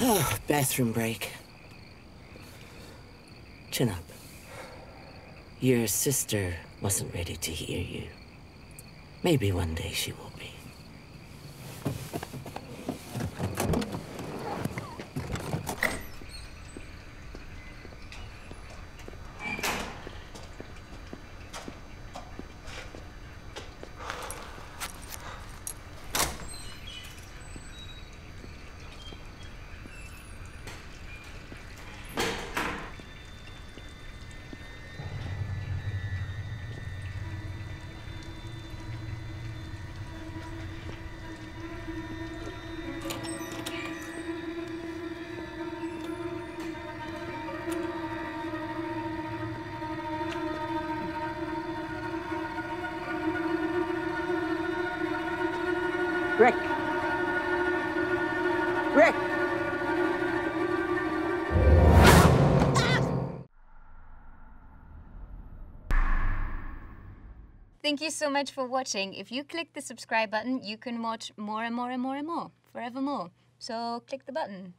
Oh, bathroom break. Chin up. Your sister wasn't ready to hear you. Maybe one day she will be. Rick. Rick. Thank you so much for watching. If you click the subscribe button, you can watch more and more and more and more, forevermore. So click the button.